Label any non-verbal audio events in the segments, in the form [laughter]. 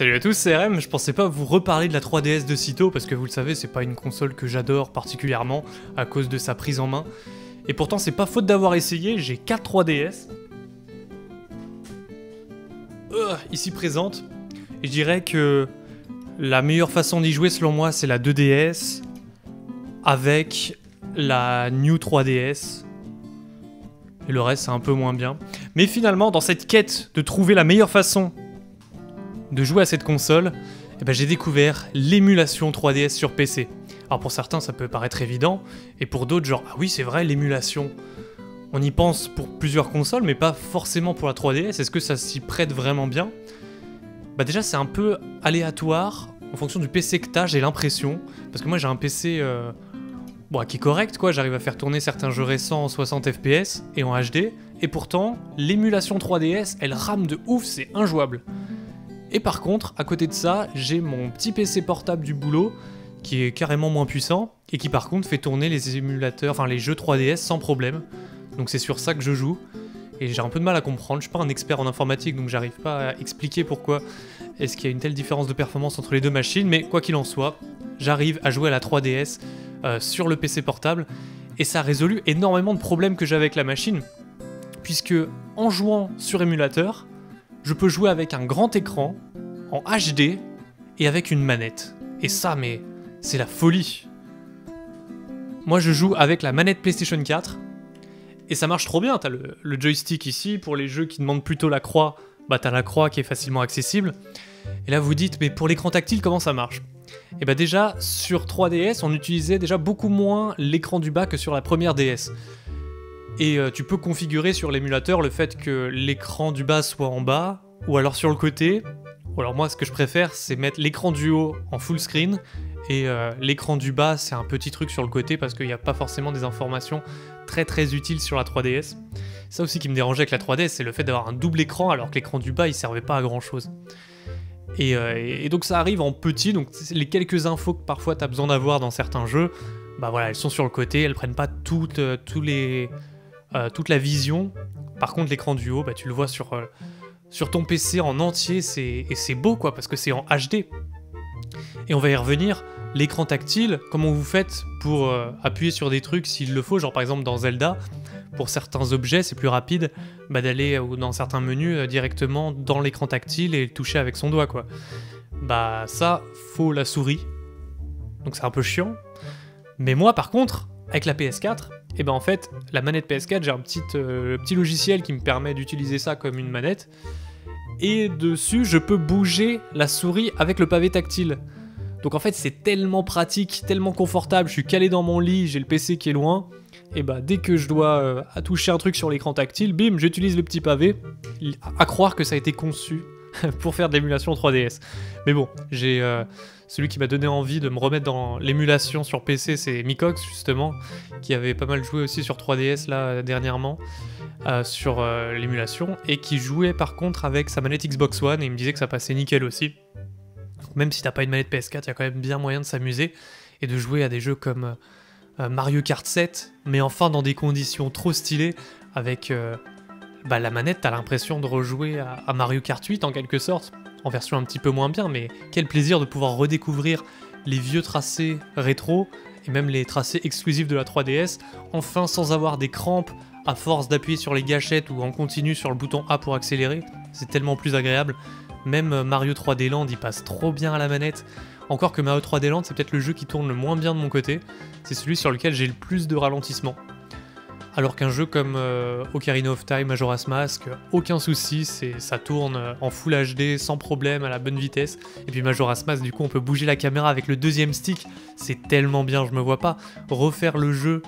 Salut à tous, c'est RM, je pensais pas vous reparler de la 3DS de sitôt parce que vous le savez, c'est pas une console que j'adore particulièrement à cause de sa prise en main. Et pourtant, c'est pas faute d'avoir essayé, j'ai 4 3DS. Euh, ici présente. Et je dirais que la meilleure façon d'y jouer selon moi, c'est la 2DS avec la New 3DS. Et le reste, c'est un peu moins bien. Mais finalement, dans cette quête de trouver la meilleure façon de jouer à cette console, eh ben, j'ai découvert l'émulation 3DS sur PC. Alors pour certains, ça peut paraître évident, et pour d'autres, genre, ah oui, c'est vrai, l'émulation. On y pense pour plusieurs consoles, mais pas forcément pour la 3DS. Est-ce que ça s'y prête vraiment bien? Bah déjà, c'est un peu aléatoire en fonction du PC que t'as, j'ai l'impression. Parce que moi, j'ai un PC euh, qui est correct, quoi. J'arrive à faire tourner certains jeux récents en 60 FPS et en HD. Et pourtant, l'émulation 3DS, elle rame de ouf, c'est injouable. Et par contre, à côté de ça, j'ai mon petit PC portable du boulot qui est carrément moins puissant et qui par contre fait tourner les émulateurs, enfin les jeux 3DS sans problème. Donc c'est sur ça que je joue et j'ai un peu de mal à comprendre. Je suis pas un expert en informatique donc j'arrive pas à expliquer pourquoi est-ce qu'il y a une telle différence de performance entre les deux machines, mais quoi qu'il en soit, j'arrive à jouer à la 3DS euh, sur le PC portable et ça a résolu énormément de problèmes que j'avais avec la machine puisque en jouant sur émulateur, je peux jouer avec un grand écran, en HD, et avec une manette. Et ça, mais c'est la folie. Moi, je joue avec la manette PlayStation 4, et ça marche trop bien. T'as le, joystick ici, pour les jeux qui demandent plutôt la croix, bah t'as la croix qui est facilement accessible. Et là, vous dites, mais pour l'écran tactile, comment ça marche? Et bah déjà, sur 3DS, on utilisait déjà beaucoup moins l'écran du bas que sur la première DS. Et euh, tu peux configurer sur l'émulateur le fait que l'écran du bas soit en bas, ou alors sur le côté. Ou alors moi, ce que je préfère, c'est mettre l'écran du haut en full screen, et euh, l'écran du bas, c'est un petit truc sur le côté, parce qu'il n'y a pas forcément des informations très très utiles sur la 3DS. Ça aussi qui me dérangeait avec la 3DS, c'est le fait d'avoir un double écran, alors que l'écran du bas, il servait pas à grand chose. Et, euh, et, donc ça arrive en petit, donc les quelques infos que parfois tu as besoin d'avoir dans certains jeux, bah voilà, elles sont sur le côté, elles prennent pas toutes, les, euh, toute la vision. Par contre, l'écran du haut, bah, tu le vois sur, euh, ton PC en entier, et c'est beau quoi, parce que c'est en HD. Et on va y revenir. L'écran tactile, comment vous faites pour euh, appuyer sur des trucs s'il le faut, genre par exemple dans Zelda, pour certains objets, c'est plus rapide bah, d'aller dans certains menus directement dans l'écran tactile et le toucher avec son doigt quoi. Bah ça, faut la souris. Donc c'est un peu chiant. Mais moi par contre, avec la PS4, et ben en fait, la manette PS4, j'ai un petit, euh, petit logiciel qui me permet d'utiliser ça comme une manette. Et dessus, je peux bouger la souris avec le pavé tactile. Donc en fait, c'est tellement pratique, tellement confortable. Je suis calé dans mon lit, j'ai le PC qui est loin. Et bah dès que je dois euh, toucher un truc sur l'écran tactile, bim, j'utilise le petit pavé. À croire que ça a été conçu [laughs] pour faire de l'émulation 3DS. Mais bon, j'ai euh, celui qui m'a donné envie de me remettre dans l'émulation sur PC, c'est Mikox justement, qui avait pas mal joué aussi sur 3DS là dernièrement euh, sur euh, l'émulation et qui jouait par contre avec sa manette Xbox One et il me disait que ça passait nickel aussi. même si t'as pas une manette PS4, il y a quand même bien moyen de s'amuser et de jouer à des jeux comme Mario Kart 7, mais enfin dans des conditions trop stylées avec bah, la manette, t'as l'impression de rejouer à, Mario Kart 8 en quelque sorte, en version un petit peu moins bien, mais quel plaisir de pouvoir redécouvrir les vieux tracés rétro et même les tracés exclusifs de la 3DS, enfin sans avoir des crampes à force d'appuyer sur les gâchettes ou en continu sur le bouton A pour accélérer, c'est tellement plus agréable. Même Mario 3D Land, il passe trop bien à la manette. Encore que Mario 3D Land, c'est peut-être le jeu qui tourne le moins bien de mon côté. C'est celui sur lequel j'ai le plus de ralentissement. Alors qu'un jeu comme euh, Ocarina of Time, Majora's Mask, aucun souci, ça tourne en Full HD sans problème à la bonne vitesse. Et puis Majora's Mask, du coup, on peut bouger la caméra avec le deuxième stick. C'est tellement bien, je me vois pas refaire le jeu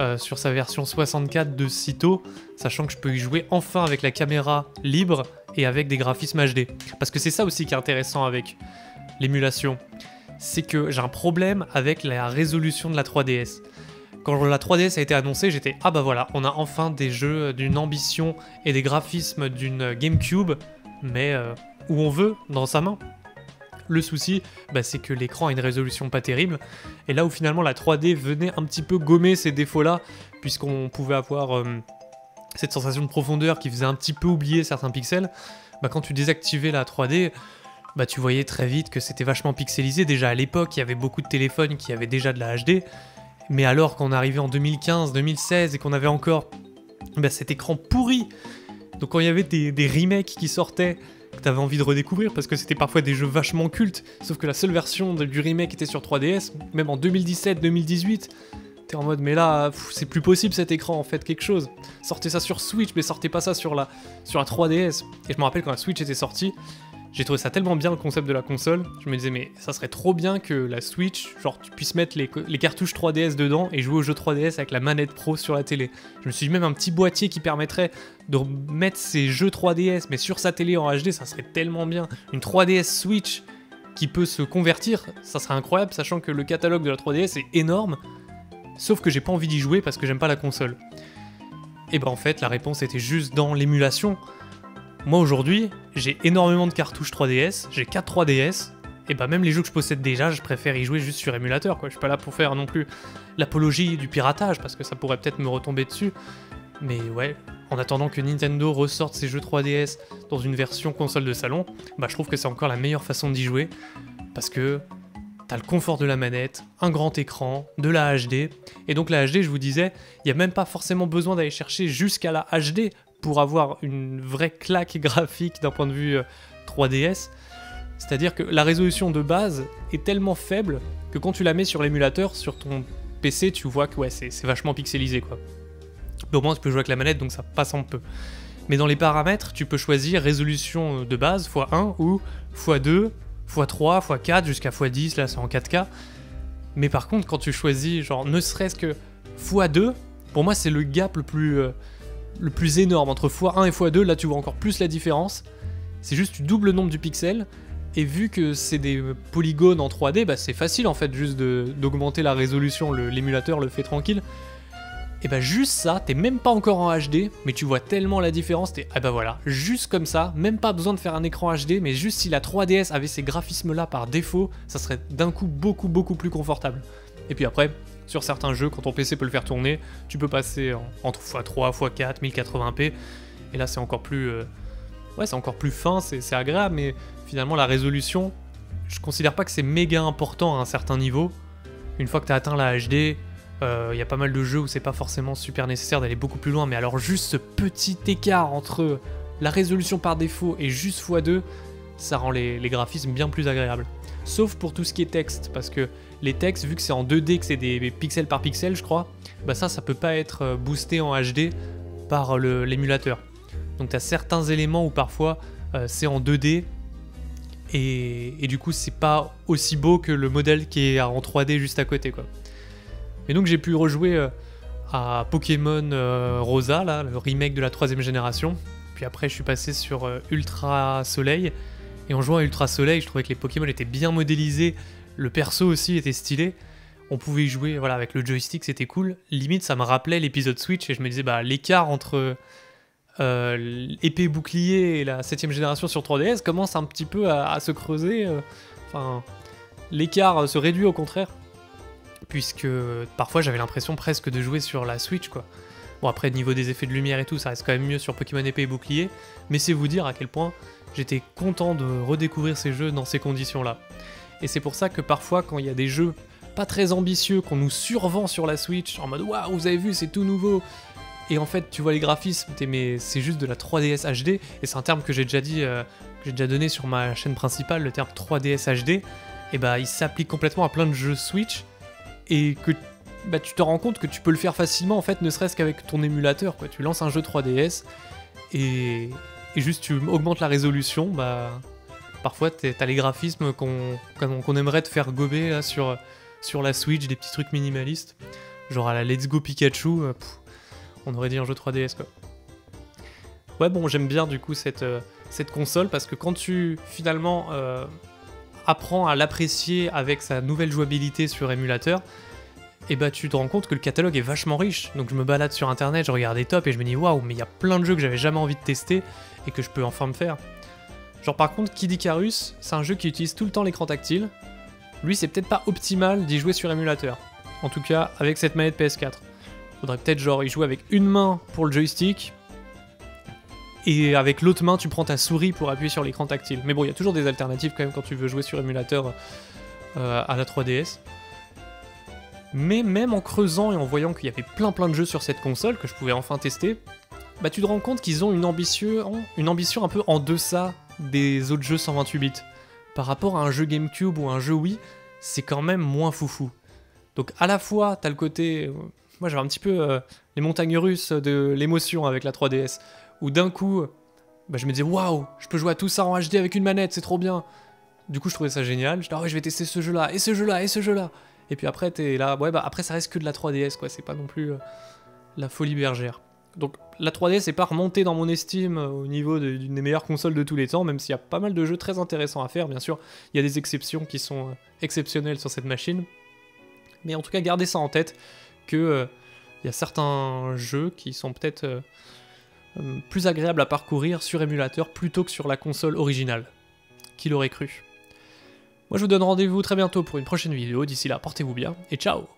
euh, sur sa version 64 de sitôt, sachant que je peux y jouer enfin avec la caméra libre et avec des graphismes HD. Parce que c'est ça aussi qui est intéressant avec l'émulation. C'est que j'ai un problème avec la résolution de la 3DS. Quand la 3DS a été annoncée, j'étais ah bah voilà, on a enfin des jeux d'une ambition et des graphismes d'une GameCube, mais euh, où on veut, dans sa main. Le souci, bah, c'est que l'écran a une résolution pas terrible, et là où finalement la 3D venait un petit peu gommer ces défauts-là, puisqu'on pouvait avoir euh, cette sensation de profondeur qui faisait un petit peu oublier certains pixels, bah, quand tu désactivais la 3D, bah tu voyais très vite que c'était vachement pixelisé. Déjà à l'époque, il y avait beaucoup de téléphones qui avaient déjà de la HD. Mais alors qu'on arrivait en 2015, 2016 et qu'on avait encore bah, cet écran pourri. Donc quand il y avait des, remakes qui sortaient, que t'avais envie de redécouvrir parce que c'était parfois des jeux vachement cultes, sauf que la seule version du remake était sur 3DS, même en 2017, 2018. T'es en mode, mais là, c'est plus possible cet écran, en fait, quelque chose. Sortez ça sur Switch, mais sortez pas ça sur la, sur la 3DS. Et je me rappelle quand la Switch était sortie, j'ai trouvé ça tellement bien le concept de la console. Je me disais, mais ça serait trop bien que la Switch, genre, tu puisses mettre les, cartouches 3DS dedans et jouer au jeu 3DS avec la manette pro sur la télé. Je me suis dit, même un petit boîtier qui permettrait de mettre ces jeux 3DS, mais sur sa télé en HD, ça serait tellement bien. Une 3DS Switch qui peut se convertir, ça serait incroyable, sachant que le catalogue de la 3DS est énorme. Sauf que j'ai pas envie d'y jouer parce que j'aime pas la console. Et ben en fait, la réponse était juste dans l'émulation. Moi aujourd'hui, j'ai énormément de cartouches 3DS, j'ai 4 3DS, et bah même les jeux que je possède déjà, je préfère y jouer juste sur émulateur quoi. Je suis pas là pour faire non plus l'apologie du piratage parce que ça pourrait peut-être me retomber dessus. Mais ouais, en attendant que Nintendo ressorte ses jeux 3DS dans une version console de salon, bah je trouve que c'est encore la meilleure façon d'y jouer parce que t'as le confort de la manette, un grand écran, de la HD, et donc la HD, je vous disais, il n'y a même pas forcément besoin d'aller chercher jusqu'à la HD pour avoir une vraie claque graphique d'un point de vue euh, 3DS. C'est-à-dire que la résolution de base est tellement faible que quand tu la mets sur l'émulateur, sur ton PC, tu vois que ouais, c'est c'est vachement pixelisé quoi. Mais au moins tu peux jouer avec la manette donc ça passe un peu. Mais dans les paramètres, tu peux choisir résolution euh, de base x1 ou x2, x3, x4 jusqu'à x10, là c'est en 4K. Mais par contre, quand tu choisis, genre, ne serait-ce que x2, pour moi c'est le gap le plus, euh, le plus énorme entre x1 et x2. Là tu vois encore plus la différence. C'est juste tu doubles le nombre du pixel. Et vu que c'est des polygones en 3D, bah c'est facile en fait juste d'augmenter la résolution. Le- L'émulateur le fait tranquille. Et bah juste ça, t'es même pas encore en HD, mais tu vois tellement la différence, t'es ah bah voilà, juste comme ça, même pas besoin de faire un écran HD, mais juste si la 3DS avait ces graphismes là par défaut, ça serait d'un coup beaucoup beaucoup plus confortable. Et puis après, sur certains jeux, quand ton PC peut le faire tourner, tu peux passer en- entre x3, x4, 1080p, et là c'est encore plus, euh, ouais c'est encore plus fin, c'est agréable, mais finalement la résolution, je considère pas que c'est méga important à un certain niveau. Une fois que t'as atteint la HD, il y a pas mal de jeux où c'est pas forcément super nécessaire d'aller beaucoup plus loin, mais alors juste ce petit écart entre la résolution par défaut et juste x2, ça rend les graphismes bien plus agréables. Sauf pour tout ce qui est texte, parce que les textes, vu que c'est en 2D, que c'est des pixels par pixel, je crois, bah ça, ça peut pas être euh, boosté en HD par l'émulateur. Donc t'as certains éléments où parfois euh, c'est en 2D, et, du coup c'est pas aussi beau que le modèle qui est en 3D juste à côté, quoi. Et donc j'ai pu rejouer euh, à Pokémon Rosa, le remake de la troisième génération. Puis après, je suis passé sur Ultra Soleil. Et en jouant à Ultra Soleil, je trouvais que les Pokémon étaient bien modélisés. Le perso aussi était stylé. On pouvait y jouer voilà, avec le joystick, c'était cool. Limite, ça me rappelait l'épisode Switch. Et je me disais, bah, l'écart entre euh, l'épée bouclier et la septième génération sur 3DS commence un petit peu à, à se creuser. euh. Enfin, l'écart euh, se réduit au contraire puisque parfois j'avais l'impression presque de jouer sur la Switch quoi. Bon après niveau des effets de lumière et tout ça reste quand même mieux sur Pokémon épée et bouclier, mais c'est vous dire à quel point j'étais content de redécouvrir ces jeux dans ces conditions là. Et c'est pour ça que parfois quand il y a des jeux pas très ambitieux qu'on nous survend sur la Switch en mode waouh vous avez vu c'est tout nouveau. Et en fait tu vois les graphismes mais c'est juste de la 3DS HD et c'est un terme que j'ai déjà dit euh, que j'ai déjà donné sur ma chaîne principale le terme 3DS HD et bah il s'applique complètement à plein de jeux Switch. Et que bah, tu te rends compte que tu peux le faire facilement en fait ne serait-ce qu'avec ton émulateur quoi. Tu lances un jeu 3DS et, et juste tu augmentes la résolution bah parfois t'as les graphismes qu'on aimerait te faire gober sur, la Switch des petits trucs minimalistes genre à la Let's Go Pikachu euh, on aurait dit un jeu 3DS quoi ouais bon j'aime bien du coup cette, euh, cette console parce que quand tu finalement euh, apprends à l'apprécier avec sa nouvelle jouabilité sur émulateur, et bah tu te rends compte que le catalogue est vachement riche. Donc je me balade sur internet, je regarde les tops et je me dis waouh, mais il y a plein de jeux que j'avais jamais envie de tester et que je peux enfin me faire. Genre par contre, Kid Icarus, c'est un jeu qui utilise tout le temps l'écran tactile. Lui, c'est peut-être pas optimal d'y jouer sur émulateur. En tout cas, avec cette manette PS4. Faudrait peut-être genre y jouer avec une main pour le joystick et avec l'autre main tu prends ta souris pour appuyer sur l'écran tactile. Mais bon, il y a toujours des alternatives quand même quand tu veux jouer sur émulateur euh, à la 3DS. Mais même en creusant et en voyant qu'il y avait plein plein de jeux sur cette console que je pouvais enfin tester, bah tu te rends compte qu'ils ont une ambition, une ambition un peu en deçà des autres jeux 128 bits. Par rapport à un jeu GameCube ou un jeu Wii, c'est quand même moins foufou. Donc à la fois, t'as le côté... Euh, moi j'avais un petit peu euh, les montagnes russes de l'émotion avec la 3DS, où d'un coup, bah, je me disais waouh, je peux jouer à tout ça en HD avec une manette, c'est trop bien. Du coup, je trouvais ça génial. Je disais, ah ouais, je vais tester ce jeu-là, et ce jeu-là, et ce jeu-là. Et puis après, t'es là, ouais, bah après, ça reste que de la 3DS, quoi. C'est pas non plus euh, la folie bergère. Donc, la 3DS n'est pas remontée dans mon estime euh, au niveau d'une des meilleures consoles de tous les temps, même s'il y a pas mal de jeux très intéressants à faire, bien sûr. Il y a des exceptions qui sont euh, exceptionnelles sur cette machine. Mais en tout cas, gardez ça en tête que il y a certains jeux qui sont peut-être plus agréables à parcourir sur émulateur plutôt que sur la console originale. Qui l'aurait cru? Moi je vous donne rendez-vous très bientôt pour une prochaine vidéo, d'ici là portez-vous bien et ciao